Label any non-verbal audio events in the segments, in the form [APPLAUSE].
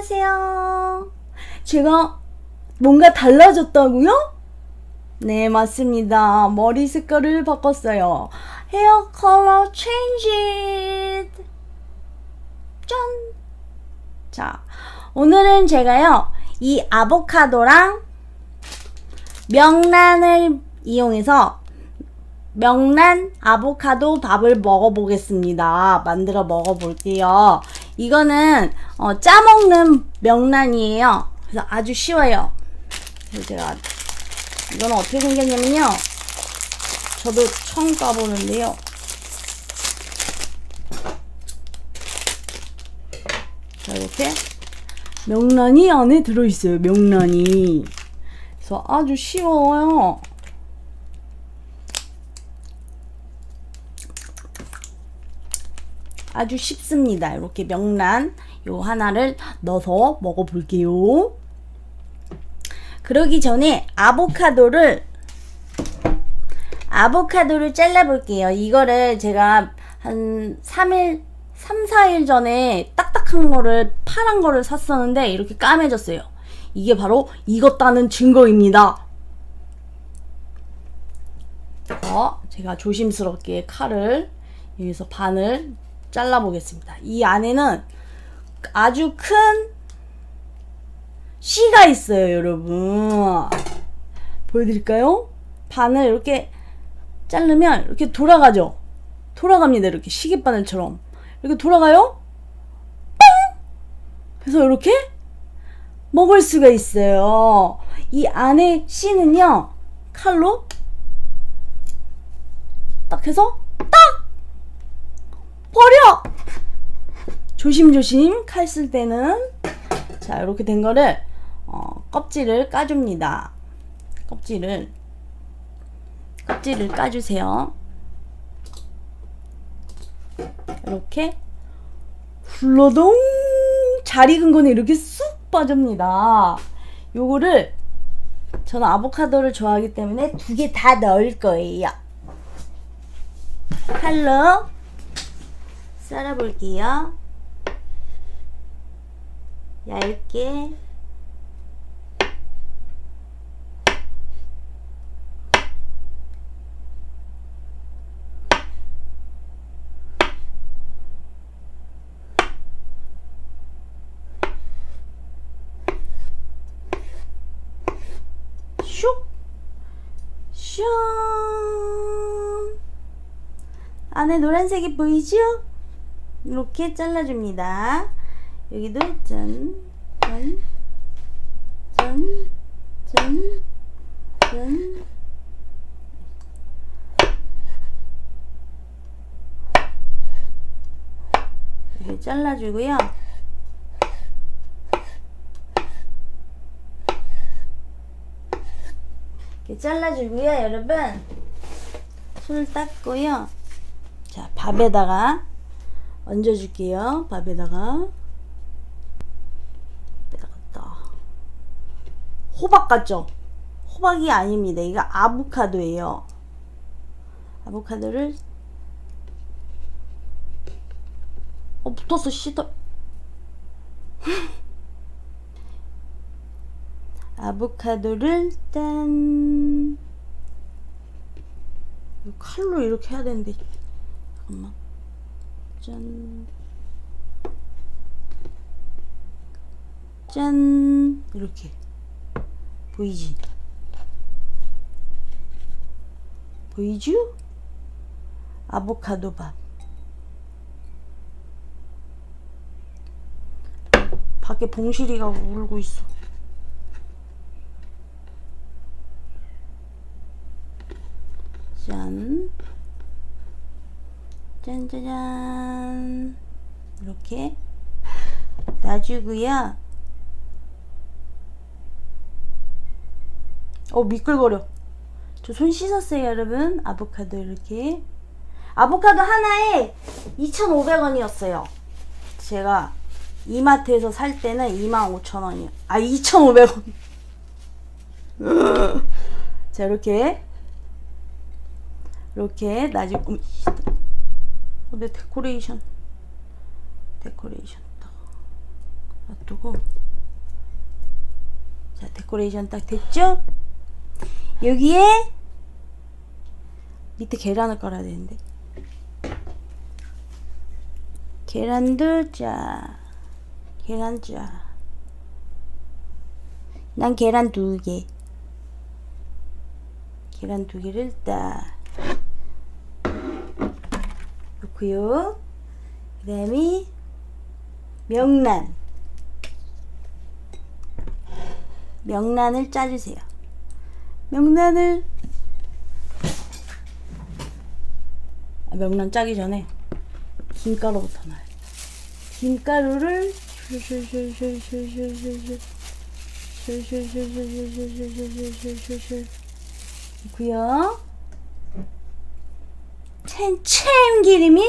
안녕하세요. 제가 뭔가 달라졌다고요? 네, 맞습니다. 머리 색깔을 바꿨어요. 헤어 컬러 체인지. 짠! 자, 오늘은 제가요, 이 아보카도랑 명란을 이용해서 명란 아보카도 밥을 먹어보겠습니다. 만들어 먹어볼게요. 이거는 어, 짜먹는 명란이에요. 그래서 아주 쉬워요. 제가 이거는 어떻게 생겼냐면요. 저도 처음 까보는데요. 자 이렇게 명란이 안에 들어있어요. 명란이. 그래서 아주 쉬워요. 아주 쉽습니다. 이렇게 명란 요 하나를 넣어서 먹어볼게요. 그러기 전에 아보카도를 아보카도를 잘라볼게요. 이거를 제가 한 3일, 3, 4일 전에 딱딱한 거를, 파란 거를 샀었는데 이렇게 까매졌어요. 이게 바로 익었다는 증거입니다. 어, 제가 조심스럽게 칼을 여기서 반을 잘라보겠습니다. 이 안에는 아주 큰 씨가 있어요, 여러분. 보여드릴까요? 반을 이렇게 자르면 이렇게 돌아가죠? 돌아갑니다, 이렇게 시계바늘처럼. 이렇게 돌아가요? 뻥! 그래서 이렇게 먹을 수가 있어요. 이 안에 씨는요, 칼로 딱 해서 딱! 버려! 조심조심 칼 쓸 때는 자 이렇게 된 거를 어, 껍질을 까줍니다. 껍질을 껍질을 까주세요. 이렇게 훌러덩 잘 익은 거는 이렇게 쑥 빠집니다. 요거를 저는 아보카도를 좋아하기 때문에 두 개 다 넣을 거예요. 칼로 썰어볼게요. 얇게 슉! 슉! 안에 노란색이 보이죠? 이렇게 잘라줍니다. 여기도 짠, 짠, 짠, 짠, 짠. 이렇게 잘라주고요. 이렇게 잘라주고요, 여러분. 손을 닦고요. 자, 밥에다가 얹어줄게요. 밥에다가. 딱. 호박 같죠? 호박이 아닙니다. 이거 아보카도예요. 아보카도를 어 붙었어 씨더 [LAUGHS] 아보카도를 짠 칼로 이렇게 해야 되는데 잠깐만 짠. 짠. 이렇게. 보이지? 보이죠? 아보카도 밥. 밖에 봉실이가 울고 있어. 짠. 짠짜잔. 이렇게 놔주고요. 어 미끌거려. 저 손 씻었어요 여러분. 아보카도 이렇게. 아보카도 하나에 2,500원이었어요. 제가 이마트에서 살 때는 25,000원이요. 아 2,500원. [LAUGHS] 자 이렇게. 이렇게 놔주고 어, 내 데코레이션 데코레이션 놔두고 자 데코레이션 딱 됐죠? 여기에 밑에 계란을 깔아야 되는데 계란도 자 계란 자. 난 계란 두 개. 계란 두 개를 딱 놓고요. 그 다음에 명란. 명란을 짜주세요. 명란을 아, 명란 짜기 전에 김가루부터 넣어요. 김가루를 슐슐슐슐슐슐슐슐 슐슐슐슐슐슐슐슐슐 있고요. 참 참 기름이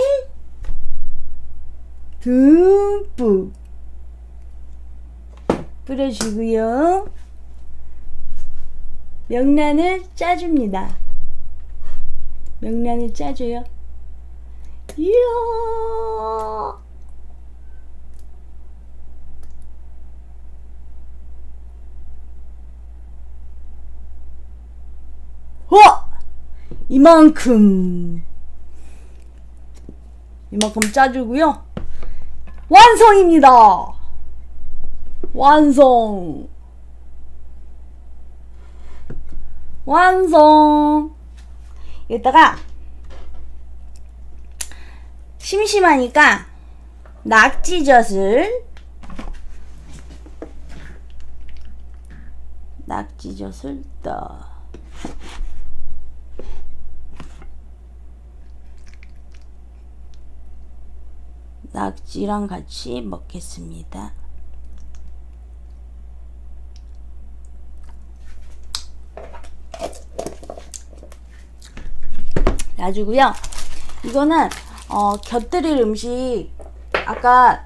듬뿍 뿌려주고요. 명란을 짜줍니다. 명란을 짜줘요. 이야. 와! 이만큼. 이만큼 짜주고요. 완성입니다. 완성. 완성. 이따가 심심하니까 낙지젓을 낙지젓을 떠. 낙지랑 같이 먹겠습니다. 놔주고요. 이거는 어, 곁들일 음식 아까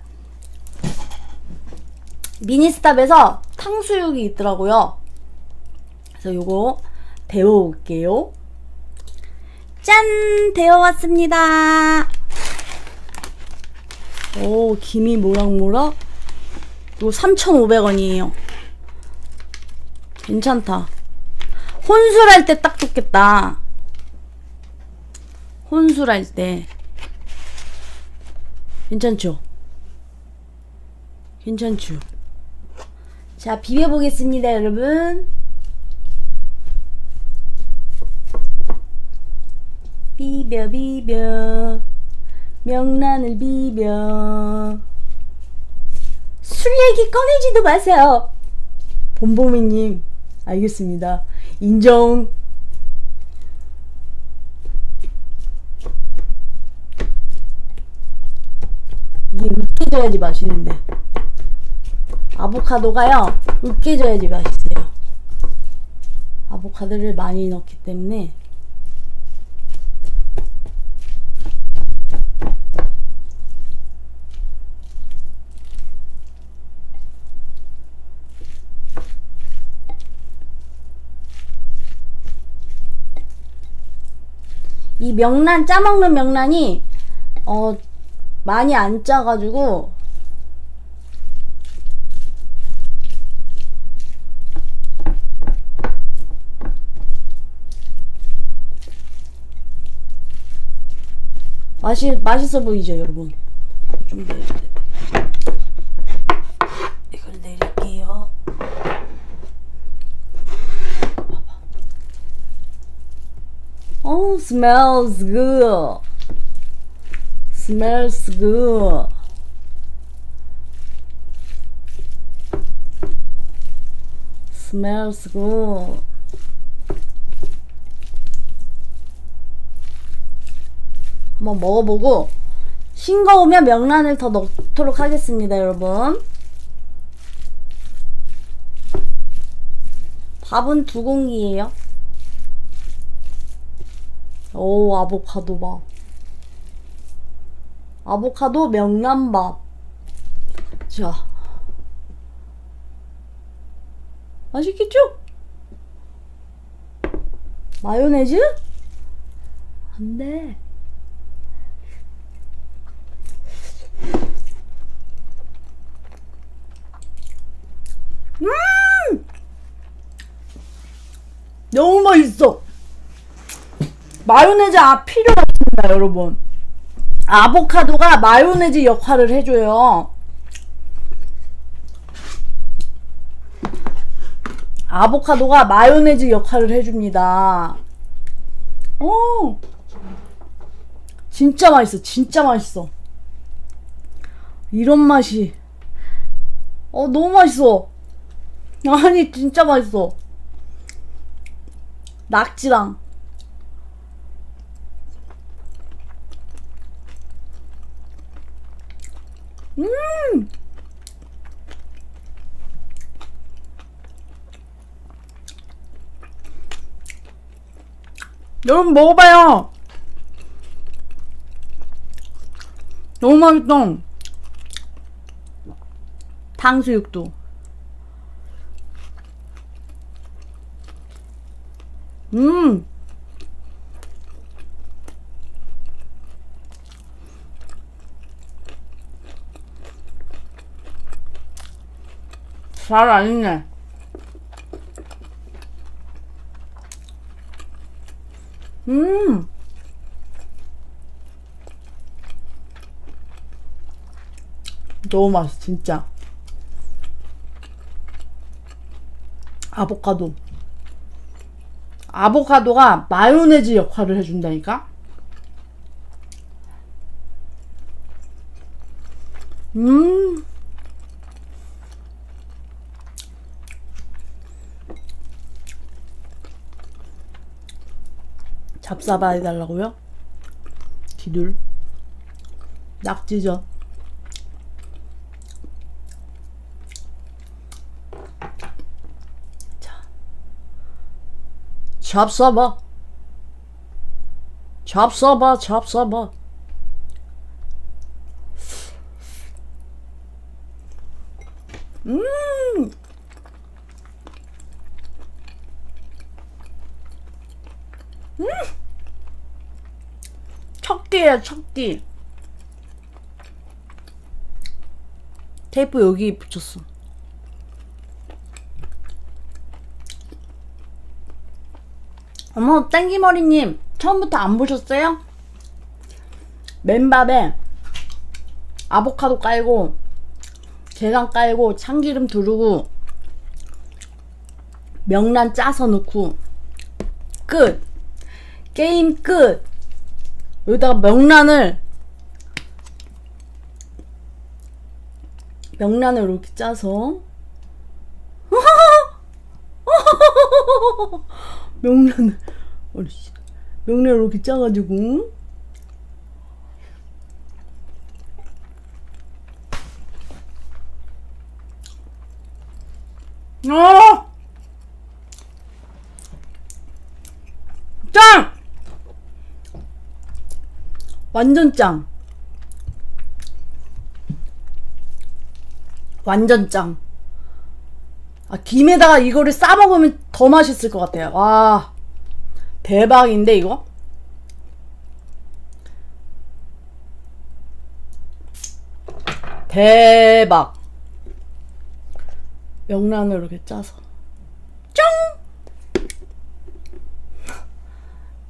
미니스탑에서 탕수육이 있더라고요. 그래서 요거 데워올게요. 짠! 데워왔습니다. 오, 김이 모락모락. 이거 3,500원이에요. 괜찮다. 혼술할 때 딱 좋겠다. 혼술할 때. 괜찮죠? 괜찮죠? 자, 비벼보겠습니다, 여러분. 비벼, 비벼. 명란을 비벼. 술 얘기 꺼내지도 마세요. 봄봄이님, 알겠습니다. 인정. 이게 으깨져야지 맛있는데. 아보카도가요, 으깨져야지 맛있어요. 아보카도를 많이 넣기 때문에. 명란 짜먹는 명란이 어 많이 안 짜가지고 맛이 맛있어 보이죠 여러분? 좀내려야 돼 이걸 내릴게요 Oh, smells good. Smells good. Smells good. 한번 먹어보고 싱거우면 명란을 더 넣도록 하겠습니다, 여러분. 밥은 두 공기예요. 오 아보카도밥 아보카도 명란밥 자 맛있겠죠? 마요네즈? 안돼 음! 너무 맛있어! 마요네즈 아 필요 없습니다, 여러분. 아보카도가 마요네즈 역할을 해줘요. 아보카도가 마요네즈 역할을 해줍니다. 어, 진짜 맛있어, 진짜 맛있어. 이런 맛이, 어, 너무 맛있어. 아니, 진짜 맛있어. 낙지랑. 음! 여러분 먹어봐요. 너무 맛있어. 탕수육도. 음. 잘 아니네. 음. 너무 맛있어, 진짜. 아보카도. 아보카도가 마요네즈 역할을 해준다니까? 음. 잡사바 해달라고요? 기둘. 낙지죠. 자. 잡사바. 잡사바, 잡사바. 음! 첫 첫 끼. 테이프 여기 붙였어. 어머, 땡기머리님, 처음부터 안 보셨어요? 맨밥에 아보카도 깔고, 계란 깔고, 참기름 두르고, 명란 짜서 넣고, 끝! 게임 끝! 여기다가 명란을 명란을 이렇게 짜서. [LAUGHS] 명란을 명란을 이렇게 짜가지고. 어! 짱! 완전 짱. 완전 짱. 아, 김에다가 이거를 싸먹으면 더 맛있을 것 같아요. 와. 대박인데, 이거? 대박. 명란을 이렇게 짜서. 짱!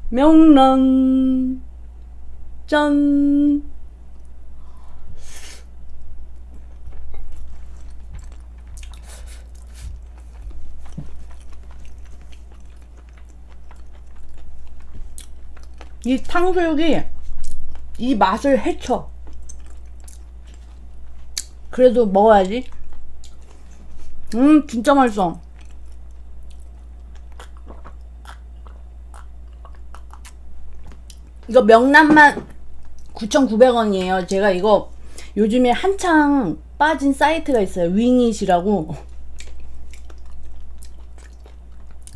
명란. 짠. 이 탕수육이 이 맛을 해쳐. 그래도 먹어야지. 음, 진짜 맛있어. 이거 명란만 9,900원이에요. 제가 이거 요즘에 한창 빠진 사이트가 있어요. 윙잇이라고.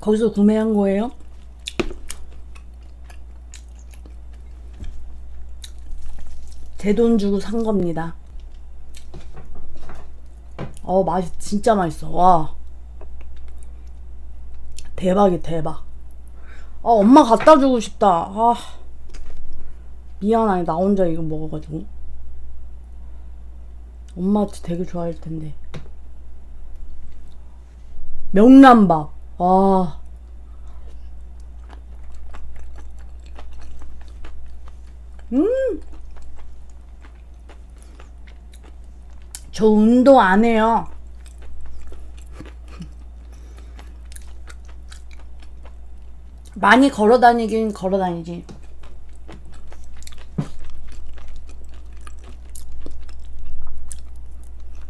거기서 구매한 거예요. 제 돈 주고 산 겁니다. 어, 맛이 진짜 맛있어. 와. 대박이 대박. 아, 엄마 갖다 주고 싶다. 아. 미안하니 나 혼자 이거 먹어가지고 엄마 되게 좋아할 텐데 명란밥 아 음! 저 운동 안 해요. 많이 걸어 다니긴 걸어 다니지.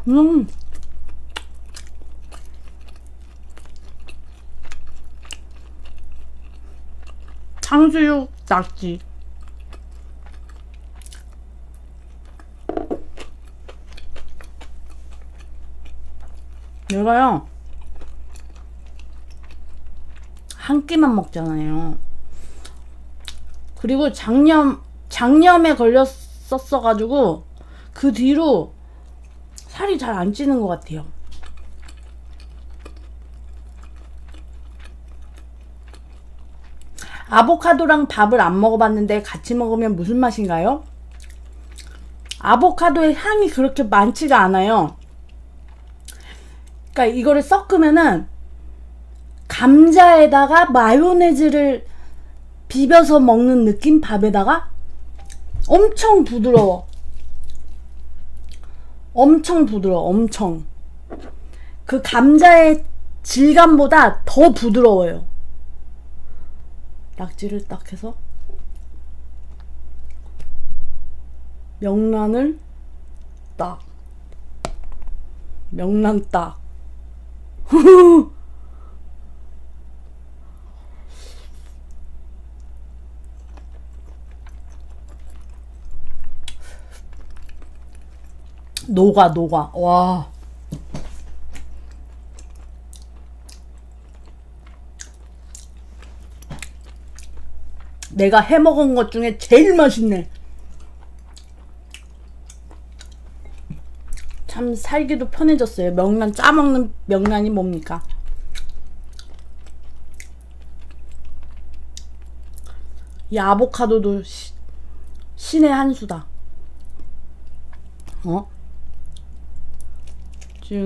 음. 탕수육 낙지. 내가요 한 끼만 먹잖아요. 그리고 장염 장염에 걸렸었어 가지고 그 뒤로 살이 잘 안 찌는 것 같아요. 아보카도랑 밥을 안 먹어봤는데 같이 먹으면 무슨 맛인가요? 아보카도의 향이 그렇게 많지가 않아요. 그러니까 이거를 섞으면은 감자에다가 마요네즈를 비벼서 먹는 느낌 밥에다가 엄청 부드러워. 엄청 부드러워. 엄청. 그 감자의 질감보다 더 부드러워요. 낙지를 딱 해서 명란을 딱 명란 딱 [LAUGHS] 녹아 녹아. 와. 내가 해 먹은 것 중에 제일 맛있네. 참 살기도 편해졌어요. 명란 짜먹는 명란이 뭡니까? 이 아보카도도 시, 신의 한 수다. 어? 증.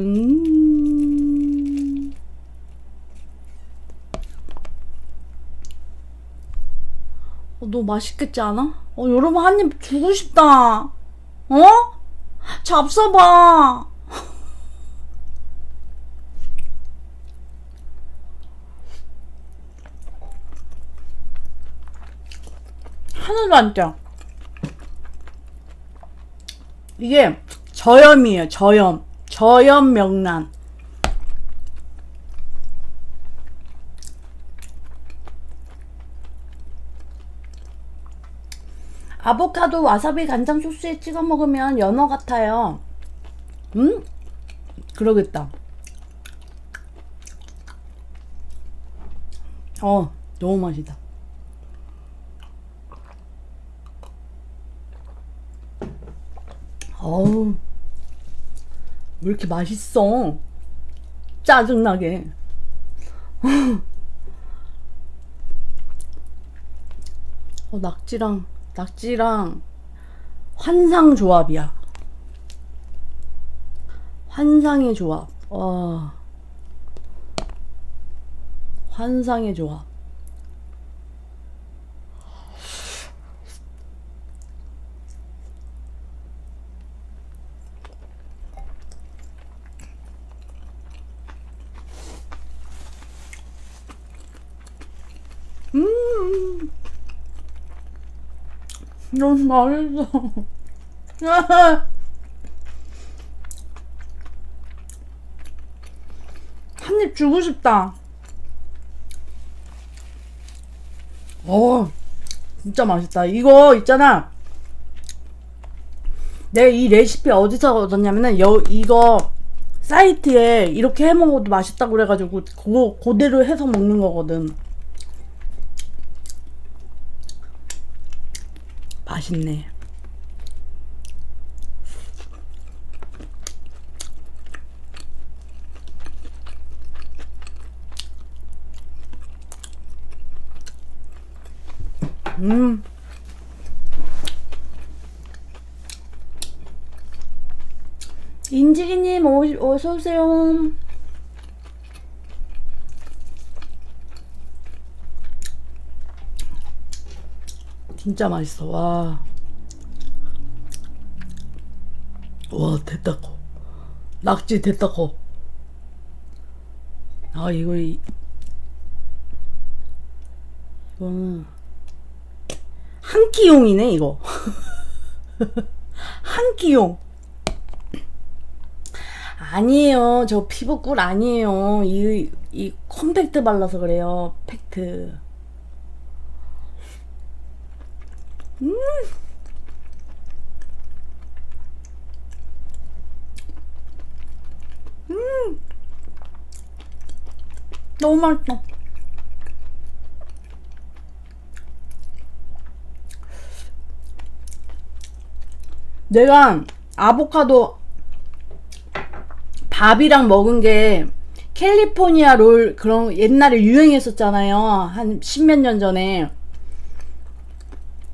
어, 너 맛있겠지 않아? 어, 여러분 한 입 주고 싶다. 어? 잡숴봐. [LAUGHS] 하나도 안 짜. 이게 저염이에요, 저염. 저염 명란. 아보카도 와사비 간장 소스에 찍어 먹으면 연어 같아요. 음? 그러겠다. 어, 너무 맛있다. 어우. 왜 이렇게 맛있어? 짜증나게. [LAUGHS] 어, 낙지랑, 낙지랑 환상 조합이야. 환상의 조합. 와. 환상의 조합. 음. 너무 맛있어. [LAUGHS] 한 입 주고 싶다. 어, 진짜 맛있다. 이거 있잖아. 내가 이 레시피 어디서 얻었냐면은 여 이거 사이트에 이렇게 해 먹어도 맛있다고 그래가지고 그거 그대로 해서 먹는 거거든. 맛있네. 음. 인지기님 어서 오세요. 진짜 맛있어. 와. 와, 됐다고. 낙지 됐다고. 아, 이거, 이, 이거는, 한 끼용이네, 이거. [LAUGHS] 한 끼용. 아니에요. 저 피부 꿀 아니에요. 이, 이 컴팩트 발라서 그래요. 팩트. 음 음. 너무 맛있다. 내가 아보카도 밥이랑 먹은 게 캘리포니아 롤 그런 옛날에 유행했었잖아요. 한 십몇 년 전에.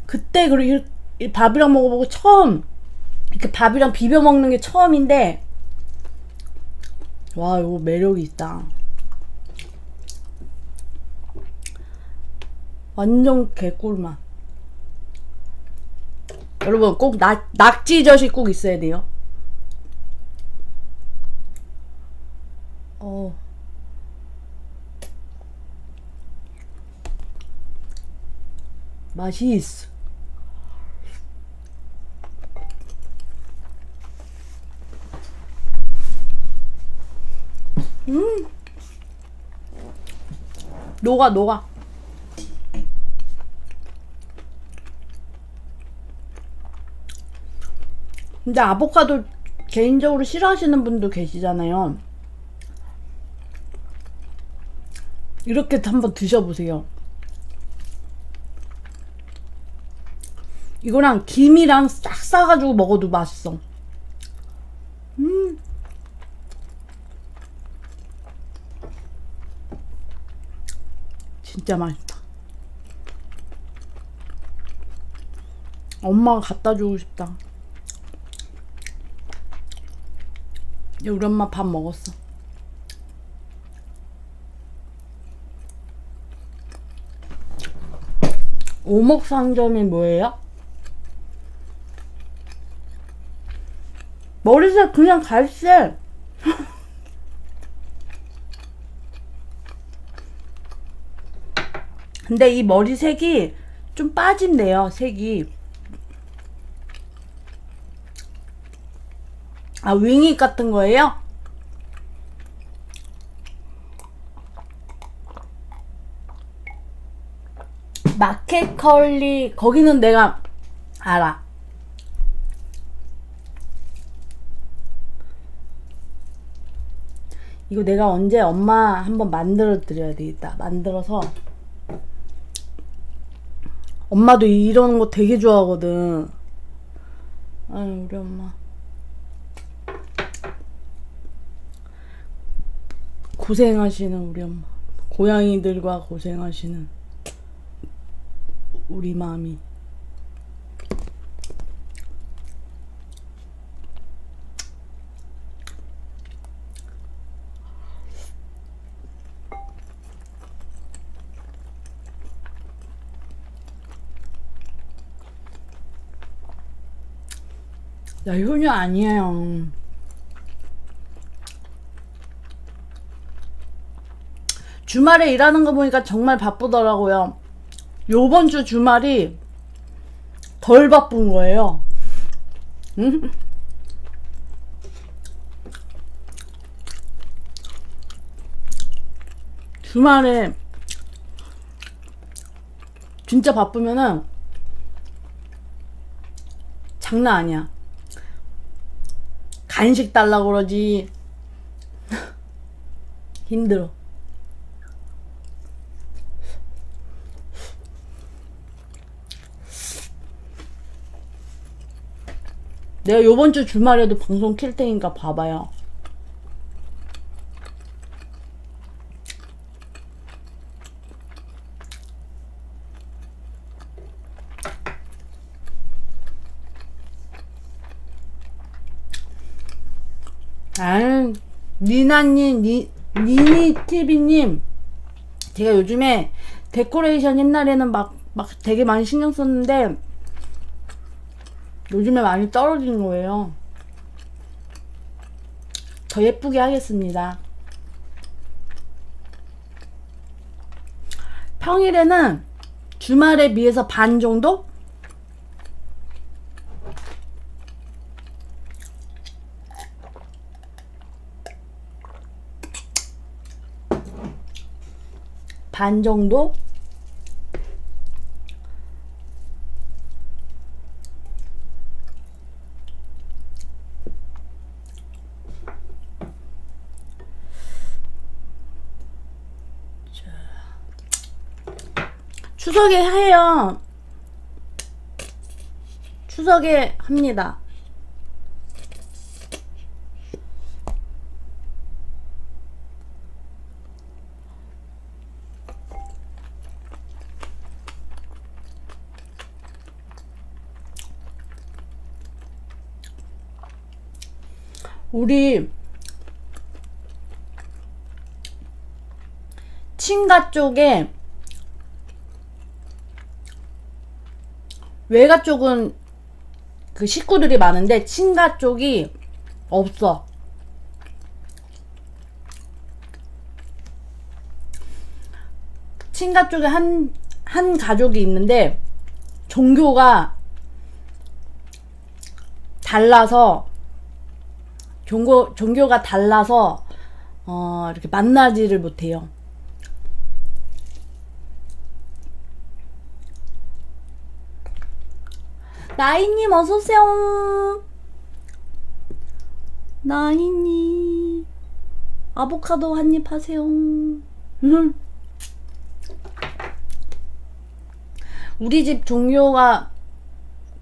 그때 그리고 밥이랑 먹어보고 처음 이렇게 밥이랑 비벼 먹는 게 처음인데 와 이거 매력이 있다. 완전 개꿀맛. 여러분 꼭 낙, 낙지젓이 꼭 있어야 돼요. 어. 맛이 있어 음. 녹아 녹아. 근데 아보카도 개인적으로 싫어하시는 분도 계시잖아요. 이렇게 한번 드셔보세요. 이거랑 김이랑 싹 싸가지고 먹어도 맛있어. 음. 진짜 맛있다. 엄마가 갖다 주고 싶다. 우리 엄마 밥 먹었어. 오목상점이 뭐예요? 머리색 그냥 갈색. 근데 이 머리색이 좀 빠진대요, 색이. 아, 윙이 같은 거예요? 마켓 컬리, 거기는 내가 알아. 이거 내가 언제 엄마 한번 만들어 드려야 되겠다. 만들어서 엄마도 이러는 거 되게 좋아하거든. 아유, 우리 엄마. 고생하시는 우리 엄마. 고양이들과 고생하시는 우리 마음이. 나 효녀 아니에요. 주말에 일하는 거 보니까 정말 바쁘더라고요. 요번 주 주말이 덜 바쁜 거예요. 응? 주말에 진짜 바쁘면은 장난 아니야. 간식 달라고 그러지. 힘들어. 내가 요번 주 주말에도 방송 킬 테니까 봐봐요. 아, 니나님, 니, 니니TV님. 제가 요즘에 데코레이션 옛날에는 막, 막 되게 많이 신경 썼는데, 요즘에 많이 떨어지는 거예요. 더 예쁘게 하겠습니다. 평일에는 주말에 비해서 반 정도? 반 정도? 추석에 해요. 추석에 합니다. 우리 친가 쪽에 외가 쪽은 그 식구들이 많은데 친가 쪽이 없어. 친가 쪽에 한, 한 가족이 있는데 종교가 달라서 종교, 종교가 달라서 어, 이렇게 만나지를 못해요. 나이님 어서오세요. 나이님. 아보카도 한 입 하세요. [LAUGHS] 우리 집 종교가,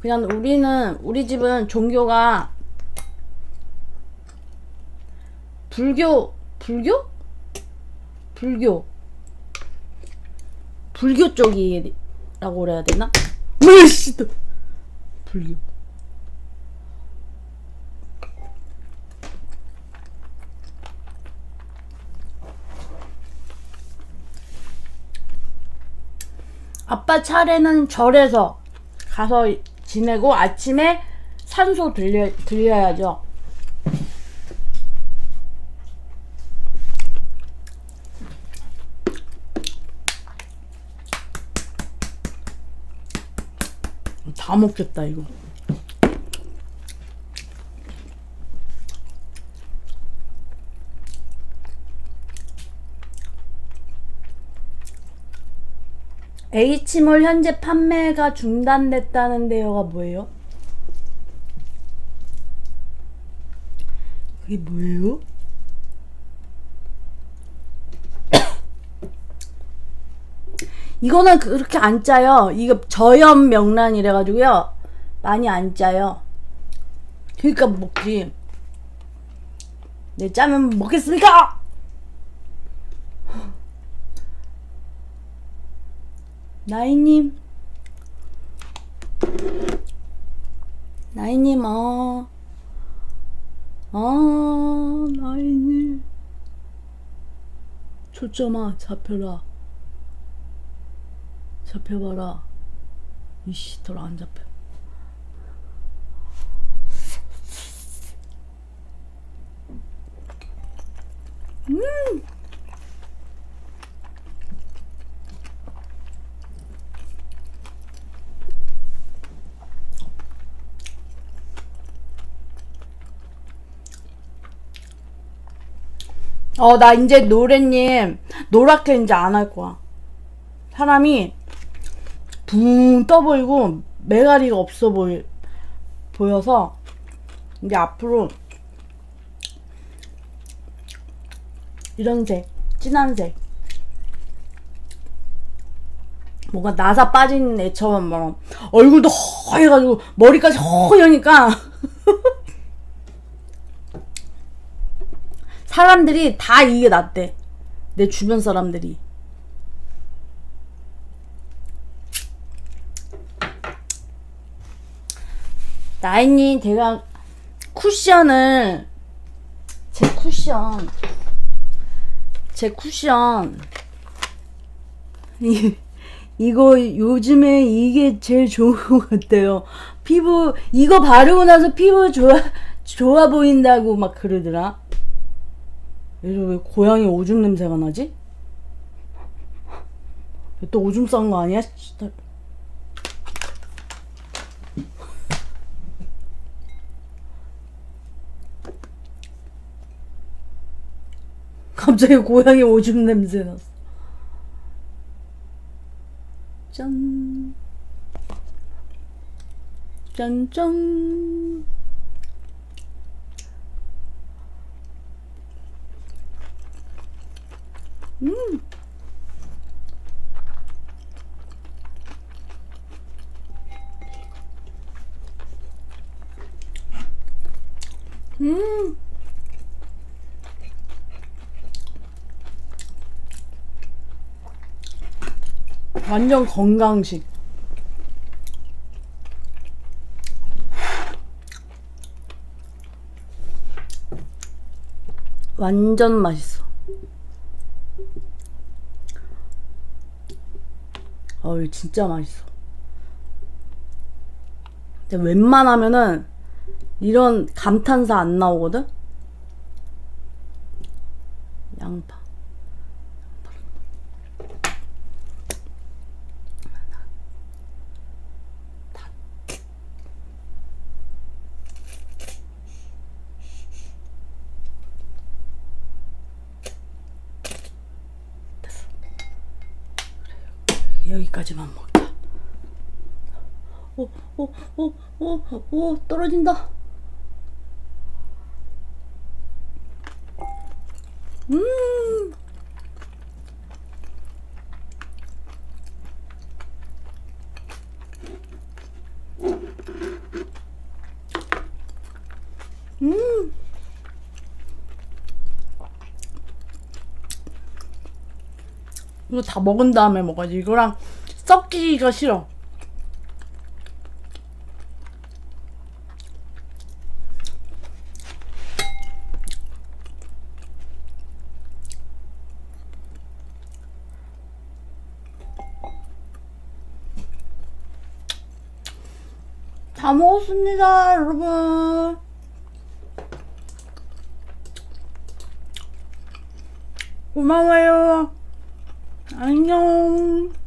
그냥 우리는, 우리 집은 종교가 불교, 불교? 불교. 불교 쪽이라고 그래야 되나? 으이씨! 불교. 아빠 차례는 절에서 가서 지내고 아침에 산소 들려, 들려야죠. 다 먹겠다 이거. H몰 현재 판매가 중단됐다는데요가 뭐예요? 그게 뭐예요? 이거는 그렇게 안 짜요. 이거 저염 명란이래 가지고요. 많이 안 짜요. 그러니까 먹지. 내 짜면 먹겠습니까? 나이님. 나이님, 어. 어, 나이님. 초점아, 잡혀라. 잡혀봐라. 이씨, 덜 안 잡혀. 음! 어, 나 이제 노래님, 노랗게 이제 안 할 거야. 사람이 붕 떠보이고 메가리가 없어 보이, 보여서 이제 앞으로 이런 색, 진한 색. 뭔가 나사 빠진 애처럼 막 얼굴도 허해가지고 머리까지 허여니까. [LAUGHS] 사람들이 다 이게 낫대. 내 주변 사람들이 나인이 제가 쿠션을 제 쿠션 제 쿠션 이, 이거 요즘에 이게 제일 좋은 것 같아요. 피부 이거 바르고 나서 피부 좋아 좋아 보인다고 막 그러더라. 얘들 왜 고양이 오줌 냄새가 나지? 얘또 오줌 싼 거 아니야? 갑자기 고양이 오줌 냄새 났어. 짠. 짠짠. 음. 완전 건강식. 완전 맛있어. 어이 진짜 맛있어. 근데 웬만하면은 이런 감탄사 안 나오거든? 양파. 여기까지만 먹자. 오, 오, 오, 오, 오, 떨어진다. 음. 음. 이거 다 먹은 다음에 먹어야지. 이거랑 섞이기가 싫어. 다 먹었습니다, 여러분. 고마워요. 안녕.